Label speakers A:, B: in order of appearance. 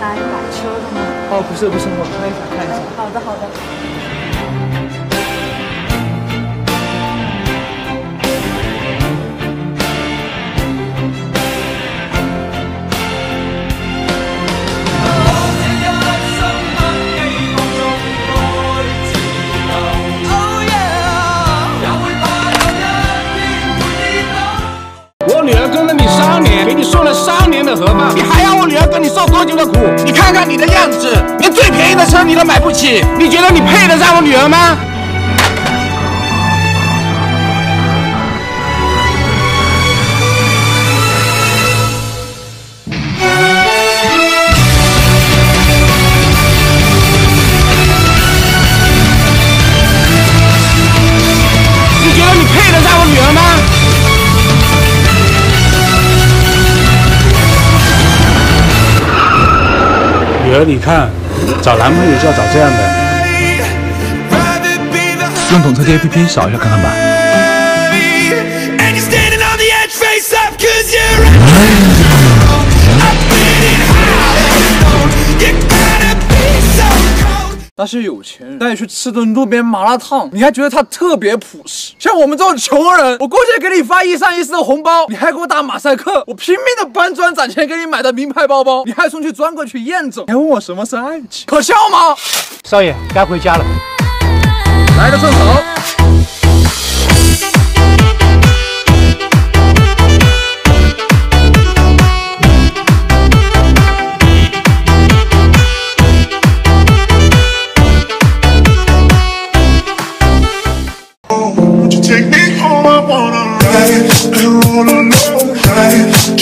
A: 来买车的吗？
B: 哦，不是不是，我看一下看一下。
A: 好的好的。
C: 我女儿跟了你看看你的样子，连最便宜的车你都买不起，你觉得你配得上我女儿吗？女儿，
D: 你看，找男朋友就要找这样的。
E: 用懂车帝 APP 扫一下看看吧。
B: 那些有钱人带你去吃顿路边麻辣烫，你还觉得他特别朴实。像我们这种穷人，我过去给你发一三一四的红包，你还给我打马赛克，我拼命的搬砖攒钱给你买的名牌包包，你还送去专柜去验证，你还问我什么是爱情，可笑吗？
C: 少爷，该回家了。
B: 来的正好。
F: Take me home? I wanna ride and roll alone. Ride,